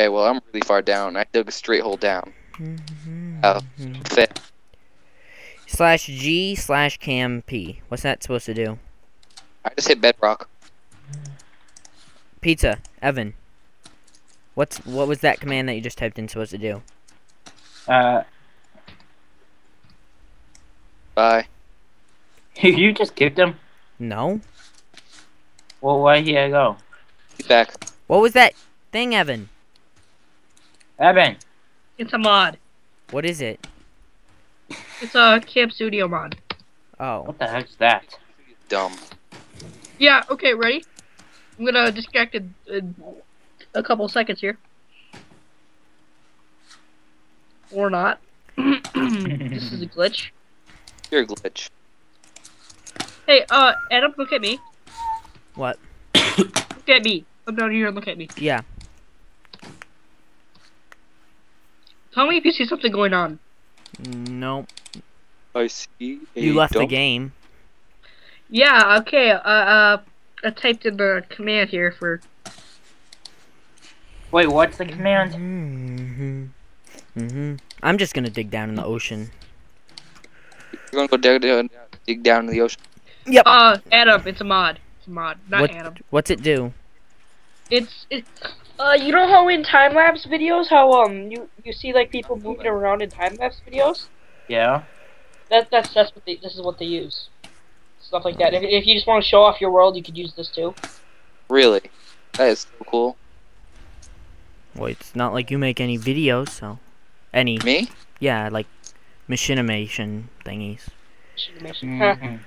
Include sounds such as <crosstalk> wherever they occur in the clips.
Okay, well I'm really far down. I dug a straight hole down. Oh, fit. Slash G slash cam P. What's that supposed to do? I just hit bedrock. Pizza, Evan. What's what was that command that you just typed in supposed to do? Uh, Bye. <laughs> you just kicked him. No. Well, why here I go? He's back. What was that thing, Evan? Evan. It's a mod. What is it? It's a Camp Studio mod. Oh. What the heck's that? Dumb. Yeah, okay, ready? I'm gonna disconnect in, in a couple seconds here. Or not. <clears throat> this is a glitch. You're a glitch. Hey, uh, Adam, look at me. What? Look at me. Come down here and look at me. Yeah. Tell me if you see something going on. No. I see. a You left the game. Yeah, okay, uh, uh, I typed in the command here for Wait, what's the command? Mm-hmm. Mm-hmm. I'm just gonna dig down in the ocean. You're gonna go dig, dig, dig down in the ocean. Yep. Uh, Adam, it's a mod. It's a mod, not What- Adam. What's it do? It's it. Uh, you know how in time lapse videos, how um you you see like people moving around in time lapse videos. Yeah. That that's that's what they this is what they use. Stuff like that. If if you just want to show off your world, you could use this too. Really? That is so cool. Well, it's not like you make any videos, so any Me? yeah, like machinimation thingies. Mhm.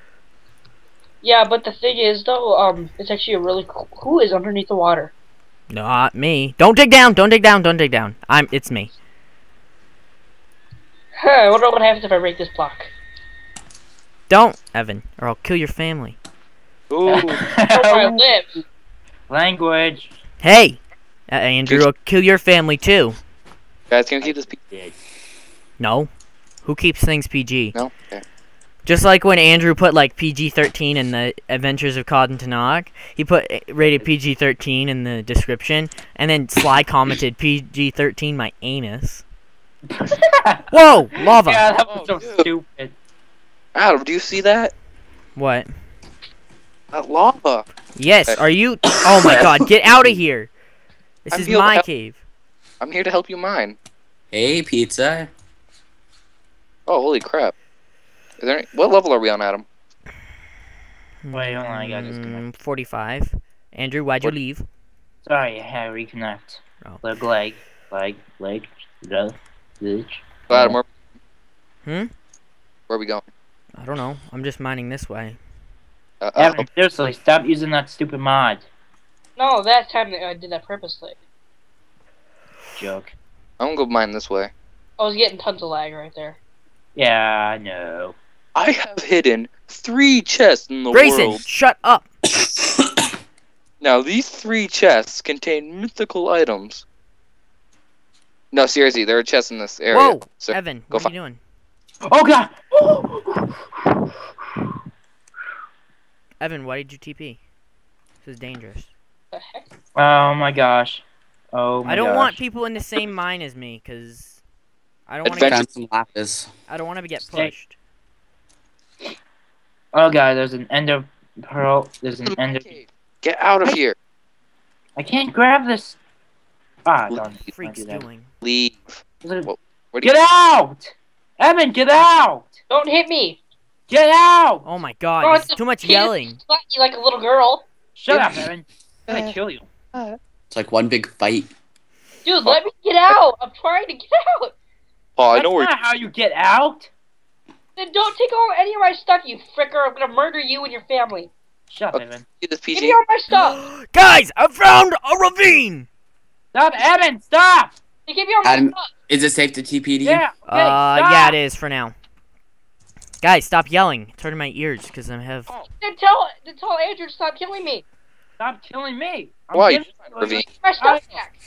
yeah, but the thing is though, um, it's actually a really cool. Who is underneath the water? Not me. Don't dig down. Don't dig down. Don't dig down. I'm. It's me. Huh, I wonder what happens if I break this block. Don't, Evan, or I'll kill your family. Ooh. I <laughs> live. Language. Hey, uh, Andrew, I'll kill your family too. Guys, can we keep this? P- No. Who keeps things PG? no. Okay. Just like when Andrew put like PG-13 in the Adventures of Cod and Tenok, he put uh, rated PG-13 in the description, and then Sly commented PG-13 my anus. <laughs> Whoa, lava. Yeah, that was Oh, so stupid. Adam, do you see that? What? That lava. Yes. Are you? Oh my God! Get out of here. This I'm is being- my cave. I'm here to help you mine. Hey, pizza. Oh, holy crap. Is there any, what level are we on, Adam? Wait, hold on, I gotta disconnect. Mm, Forty-five. Andrew, why'd you What- leave? Sorry, I had to reconnect. Oh. Leg, leg, leg, leg, leg, leg. Adam, where, Hmm? where are we going? I don't know. I'm just mining this way. Uh, uh, Evan, seriously, stop using that stupid mod. No, that time I did that purposely. Joke. I'm gonna go mine this way. I was getting tons of lag right there. Yeah, I know. I have hidden three chests in the Grayson, world. shut up. Now, these three chests contain mythical items. No, seriously, there are chests in this area. Whoa, So, Evan, go what are you doing? Oh god! Evan, why did you TP? This is dangerous. The heck? Oh my gosh. Oh my I don't gosh. want people in the same mine as me, cause I don't want to. Found some lapis. I don't want to get Stay. pushed. Oh god, there's an ender pearl. There's an ender. of. Get out of here. I can't grab this. Ah, darn. it. Freaks I do that. doing. Leave. There's a- Whoa, Where do you Get out! Evan, get out! Don't hit me! Get out! Oh my God, Oh, it's too much yelling. You like a little girl. Shut up, Evan. I'm gonna kill you. It's like one big fight. Dude, let me get out! I'm trying to get out! Oh, I That's know where. not how you get out. Then don't take all any of my stuff, you fricker! I'm gonna murder you and your family. Shut up, Okay. Evan. See this Give PG? me all my stuff! <gasps> Guys, I found a ravine. Stop, Evan! Stop! Hey, give me all my Adam- stuff! Is it safe to TP to? Yeah. Okay, Uh, stop. yeah, it is for now. Guys, stop yelling. It's hurting my ears because I have. Then tell, then tell Andrew to stop killing me! Stop killing me. I'm Why? giving you Ravine. Give my stuff back!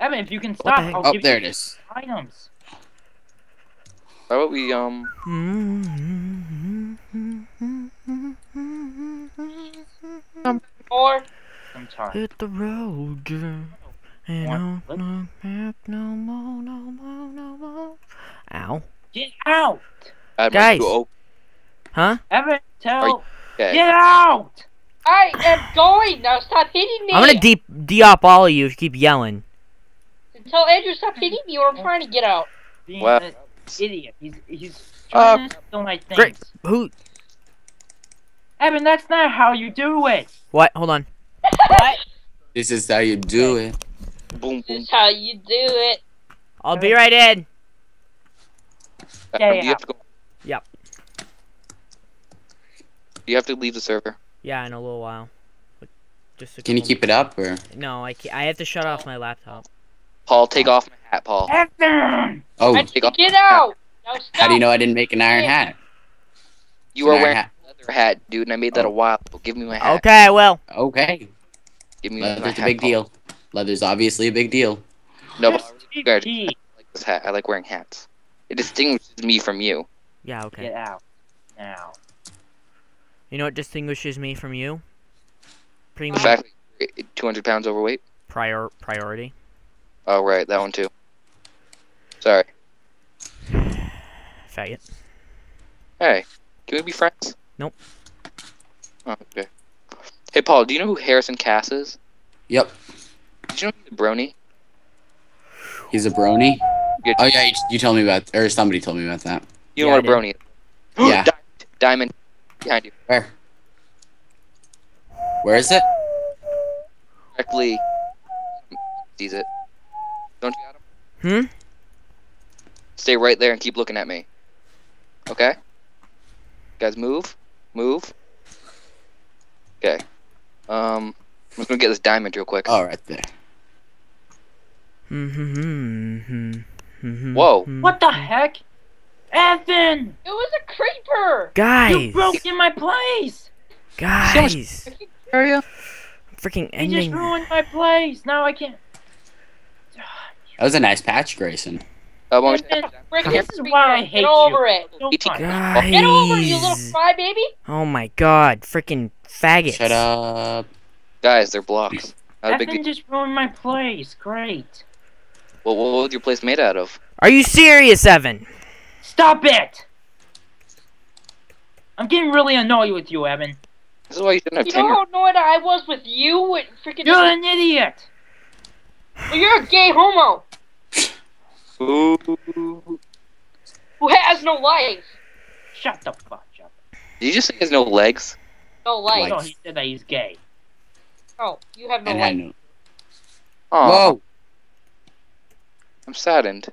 Evan, if you can stop, heck? I'll Oh, give there you it is. items. How about we, um. Or, I'm sorry. Hit the road, girl. And What? no, What? no, no, no more, no more, no more. Ow. Get out! Admiral, Guys. you- Huh? Evan, tell. okay. Get out! I am going now. Stop hitting me. I'm gonna deep de-op all of you if you keep yelling. Tell Andrew stop hitting me, or I'm trying to get out. Being Well- an idiot. He's he's Uh, trying to steal my things. Great. Who? Evan, that's not how you do it. What? Hold on. What? <laughs> This is how you do it. Boom, This is how you do it. I'll be right in. Yeah, you yeah. have to go. Yep. You have to leave the server. Yeah, in a little while. But Just a Can you couple- keep it up or? No, I can't. I have to shut off my laptop. Paul, take off my hat, Paul. Evan! Oh, I take off get out. Now stop. how do you know I didn't make an iron hat? You were wearing hat. a leather hat, dude, and I made that oh. a Oh. while ago. Give me my hat. Okay, well. Okay, Give me my leather's a big deal. Leather's obviously a big deal. No, but I really GG. like this hat. I like wearing hats. It distinguishes me from you. Yeah, okay. Get out. Now. You know what distinguishes me from you? Pretty much fact 200 pounds overweight. prior priority. Oh, right, that one too. Sorry. Faggot. Hey, can we be friends? Nope. Oh, okay. Hey, Paul, do you know who Harrison Cass is? Yep, Did you know he's a brony? he's a brony. Yeah. Oh yeah, you, you told me about, or somebody told me about that. You know Yeah, what a I brony is? <gasps> Yeah. Diamond, diamond behind you. Where? Where is it? Directly sees it. Don't you, Adam? Hmm? Stay right there and keep looking at me. Okay? Guys, move. Move. Okay. Um, I'm just gonna get this diamond real quick. Oh, right there. Mm-hmm. Whoa. What the heck? Evan! It was a creeper. Guys! You broke in my place! Guys! Area? Freaking ending. You just ruined my place! Now I can't. That was a nice patch, Grayson. Uh, want me to- Evan, this is why I creeper. hate Get over you. it. So Eating- fun. Guys! Get over it, you little crybaby. Oh my god, freaking faggots. Shut up. Guys, they're blocks. Not a big Evan just ruined my place. Great. What, what was your place made out of? Are you serious, Evan? Stop it! I'm getting really annoyed with you, Evan. This is why you shouldn't have You know tenure. how annoyed I was with you with freaking. You're an idiot! Well, you're a gay homo Ooh. who has no legs? Shut the fuck up. Did you just say he has no legs? No legs. No, he said that he's gay. Oh, you have no And life. had no. Whoa! I'm saddened.